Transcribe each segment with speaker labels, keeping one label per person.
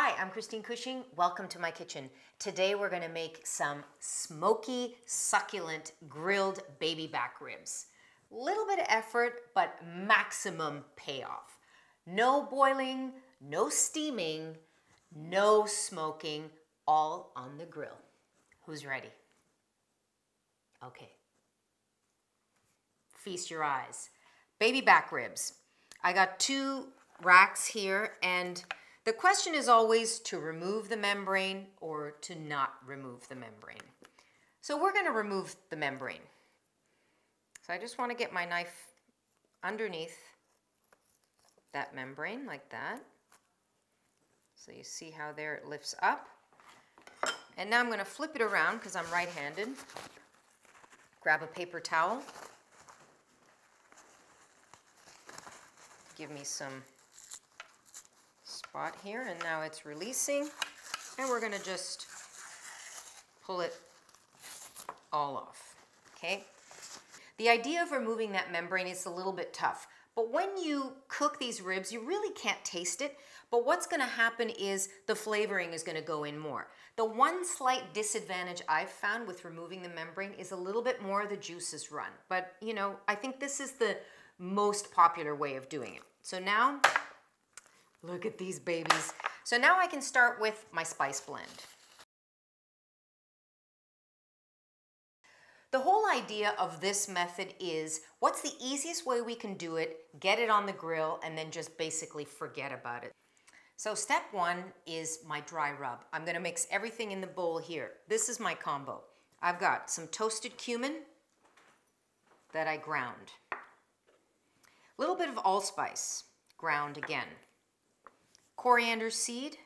Speaker 1: Hi, I'm Christine Cushing. Welcome to my kitchen. Today we're gonna make some smoky, succulent, grilled baby back ribs. Little bit of effort, but maximum payoff. No boiling, no steaming, no smoking, all on the grill. Who's ready? Okay. Feast your eyes. Baby back ribs. I got two racks here and the question is always to remove the membrane or to not remove the membrane. So we're going to remove the membrane. So I just want to get my knife underneath that membrane like that. So you see how there it lifts up. And now I'm going to flip it around because I'm right-handed. Grab a paper towel. Give me some spot here and now it's releasing and we're going to just pull it all off. Okay. The idea of removing that membrane is a little bit tough. But when you cook these ribs, you really can't taste it. But what's going to happen is the flavoring is going to go in more. The one slight disadvantage I've found with removing the membrane is a little bit more of the juices run. But, you know, I think this is the most popular way of doing it. So now, look at these babies. So now I can start with my spice blend. The whole idea of this method is what's the easiest way we can do it, get it on the grill, and then just basically forget about it. So step one is my dry rub. I'm gonna mix everything in the bowl here. This is my combo. I've got some toasted cumin that I ground. A little bit of allspice, ground again. Coriander seed.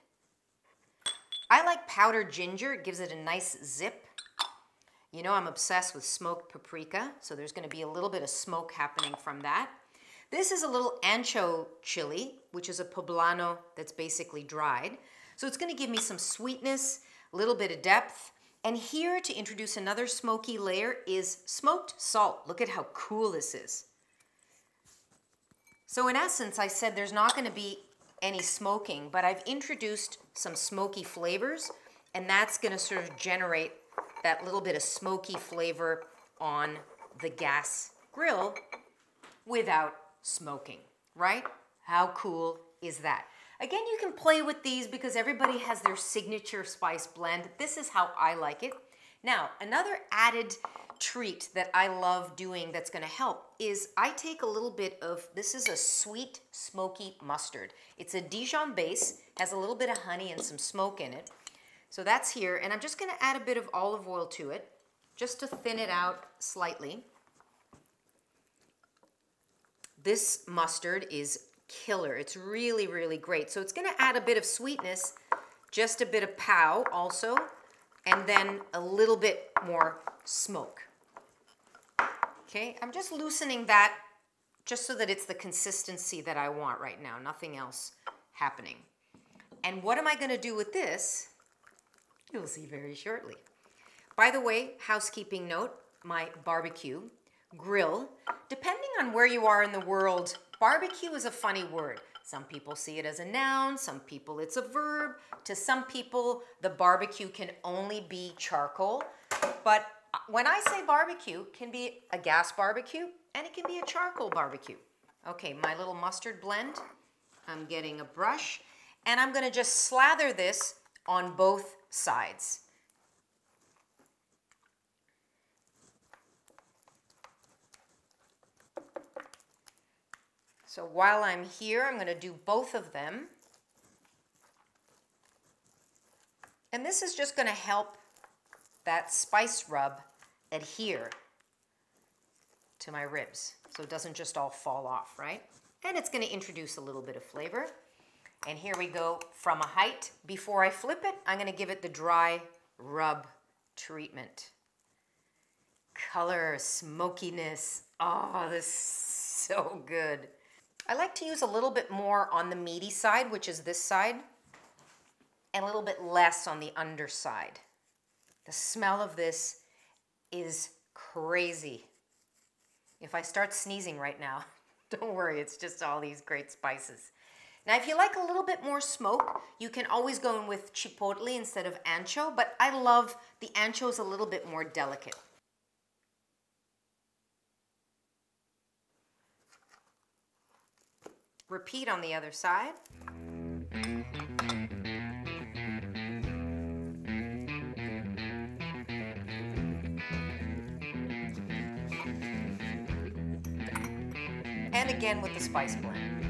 Speaker 1: I like powdered ginger, it gives it a nice zip. You know I'm obsessed with smoked paprika, so there's gonna be a little bit of smoke happening from that. This is a little ancho chili, which is a poblano that's basically dried. So it's gonna give me some sweetness, a little bit of depth. And here to introduce another smoky layer is smoked salt. Look at how cool this is. So in essence, I said there's not gonna be any smoking, but I've introduced some smoky flavors, and that's gonna sort of generate that little bit of smoky flavor on the gas grill without smoking, right? How cool is that? Again, you can play with these because everybody has their signature spice blend. This is how I like it. Now, another added treat that I love doing that's gonna help is I take a little bit of, this is a sweet smoky mustard. It's a Dijon base, has a little bit of honey and some smoke in it. So that's here, and I'm just gonna add a bit of olive oil to it, just to thin it out slightly. This mustard is killer. It's really, really great. So it's gonna add a bit of sweetness, just a bit of pow also, and then a little bit more smoke. Okay, I'm just loosening that just so that it's the consistency that I want right now, nothing else happening. And what am I gonna do with this? You'll see very shortly. By the way, housekeeping note, my barbecue grill, depending on where you are in the world, barbecue is a funny word. Some people see it as a noun, some people it's a verb. To some people, the barbecue can only be charcoal. But uh, when I say barbecue, can be a gas barbecue and it can be a charcoal barbecue. Okay, my little mustard blend. I'm getting a brush and I'm gonna just slather this on both sides. So while I'm here, I'm going to do both of them. And this is just going to help that spice rub adhere to my ribs so it doesn't just all fall off, right? And it's going to introduce a little bit of flavor. And here we go from a height. Before I flip it, I'm gonna give it the dry rub treatment. Color, smokiness, oh, this is so good. I like to use a little bit more on the meaty side, which is this side, and a little bit less on the underside. The smell of this is crazy. If I start sneezing right now, don't worry, it's just all these great spices. Now, if you like a little bit more smoke, you can always go in with chipotle instead of ancho, but I love the ancho is a little bit more delicate. Repeat on the other side. And again with the spice blend.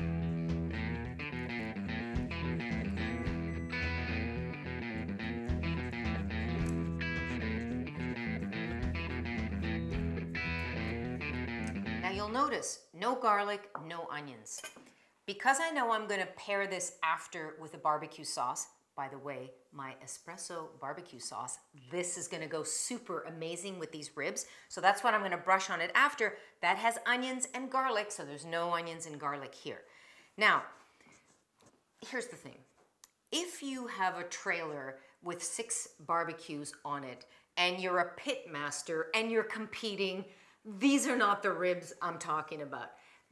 Speaker 1: Now you'll notice no garlic, no onions. Because I know I'm gonna pair this after with a barbecue sauce, by the way, my espresso barbecue sauce, this is gonna go super amazing with these ribs. So that's what I'm gonna brush on it after. That has onions and garlic, so there's no onions and garlic here. Now, here's the thing. If you have a trailer with six barbecues on it and you're a pit master and you're competing, these are not the ribs I'm talking about.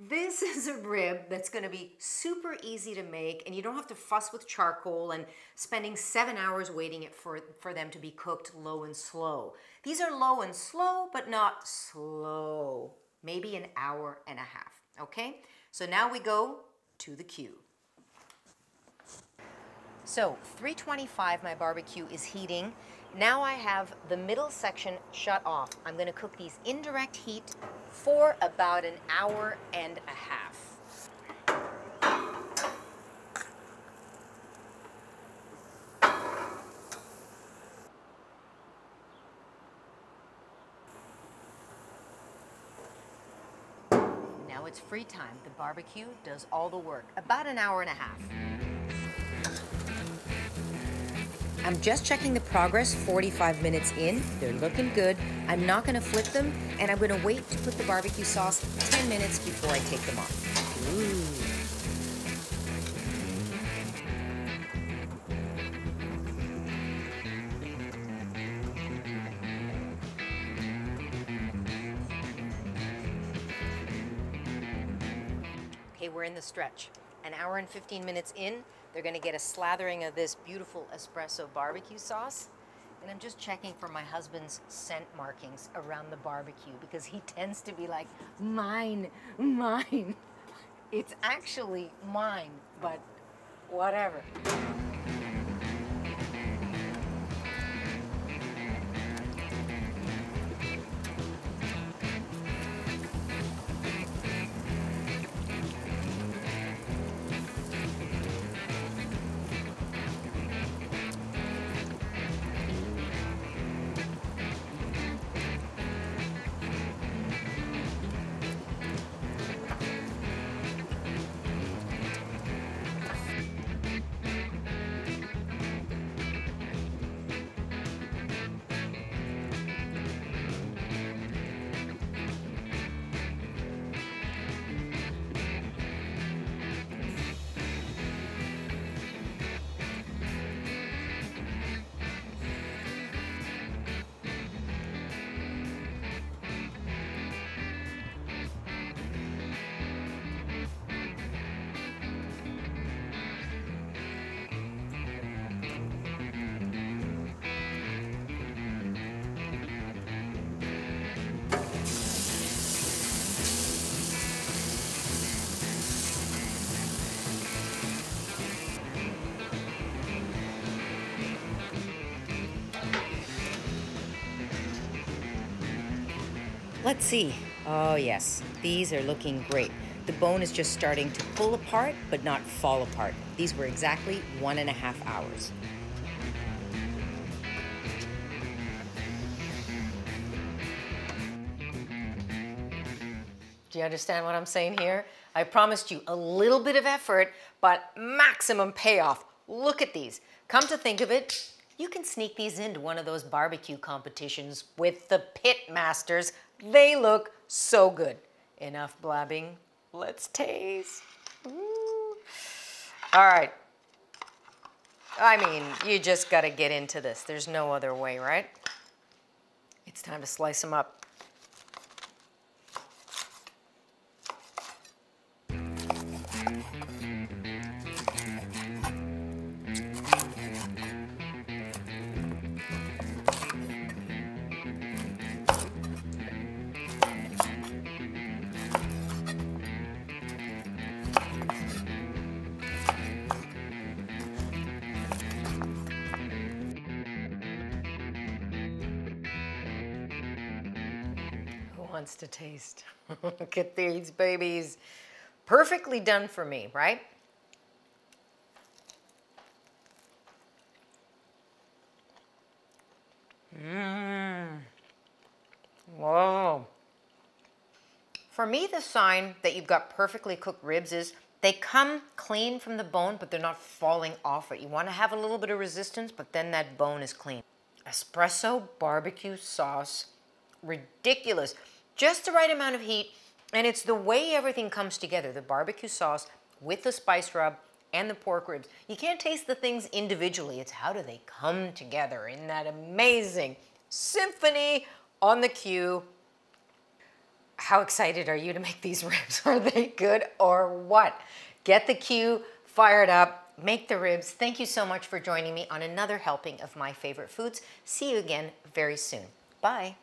Speaker 1: This is a rib that's gonna be super easy to make and you don't have to fuss with charcoal and spending seven hours waiting it for, for them to be cooked low and slow. These are low and slow, but not slow. Maybe an hour and a half, okay? So now we go to the cue. So 325, my barbecue is heating. Now I have the middle section shut off. I'm gonna cook these indirect heat for about an hour and a half. Now it's free time. The barbecue does all the work. About an hour and a half. I'm just checking the progress 45 minutes in. They're looking good. I'm not gonna flip them, and I'm gonna wait to put the barbecue sauce 10 minutes before I take them off. Ooh. Okay, we're in the stretch. An hour and 15 minutes in, they're gonna get a slathering of this beautiful espresso barbecue sauce. And I'm just checking for my husband's scent markings around the barbecue because he tends to be like, mine, mine. It's actually mine, but whatever. Let's see. Oh, yes, these are looking great. The bone is just starting to pull apart, but not fall apart. These were exactly one and a half hours. Do you understand what I'm saying here? I promised you a little bit of effort, but maximum payoff. Look at these. Come to think of it, you can sneak these into one of those barbecue competitions with the pit masters. They look so good. Enough blabbing. Let's taste. Ooh. All right. I mean, you just got to get into this. There's no other way, right? It's time to slice them up. Wants to taste. Look at these babies. Perfectly done for me, right? Mmm. Whoa. For me, the sign that you've got perfectly cooked ribs is they come clean from the bone, but they're not falling off it. You want to have a little bit of resistance, but then that bone is clean. Espresso barbecue sauce, ridiculous. Just the right amount of heat, and it's the way everything comes together. The barbecue sauce with the spice rub and the pork ribs. You can't taste the things individually. It's how do they come together in that amazing symphony on the cue. How excited are you to make these ribs? Are they good or what? Get the cue fired up, make the ribs. Thank you so much for joining me on another helping of my favorite foods. See you again very soon. Bye.